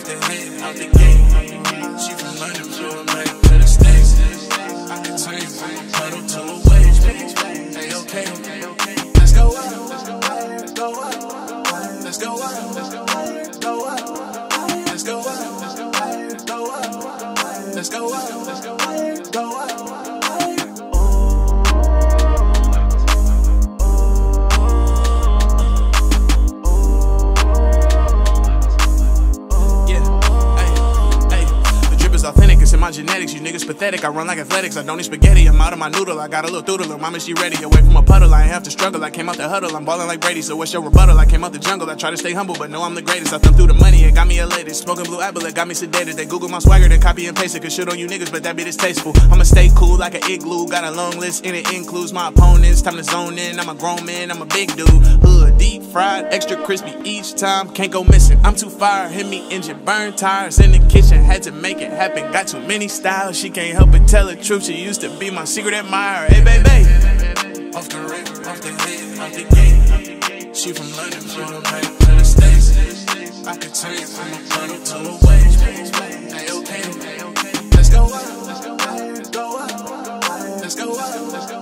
off the head, out the gate. She from London, blue America to the States. I can turn you from a puddle to a wave. Hey, okay. Let's go up. Go up. Let's go up. Let's go up. Let's go up. Let's go up. Let's go up. Let's go up. Let's go up. My genetics. You niggas pathetic. I run like athletics. I don't eat spaghetti. I'm out of my noodle. I got a little doodle. Mama, she ready. Away from a puddle. I ain't have to struggle. I came out the huddle. I'm balling like Brady. So what's your rebuttal? I came out the jungle. I try to stay humble, but no, I'm the greatest. I thumb through the money. It got me elated. Smoking blue apple. It got me sedated. They Google my swagger. Then copy and paste it. Cause shit on you niggas, but that bit is tasteful. I'ma stay cool like an igloo. Got a long list and it includes my opponents. Time to zone in. I'm a grown man. I'm a big dude. Hood deep fried, extra crispy each time. Can't go missing. I'm too fire. Hit me engine burn tires in the kitchen. Had to make it happen. Got too many styles, she can't help but tell the truth. She used to be my secret admirer. Hey, baby. Off the rip, off the head, off the gate. She from London, flew the back to the States. I could turn from a bundle to a wave. Hey, okay, let's go up, let's go up, let's go up, let's go up.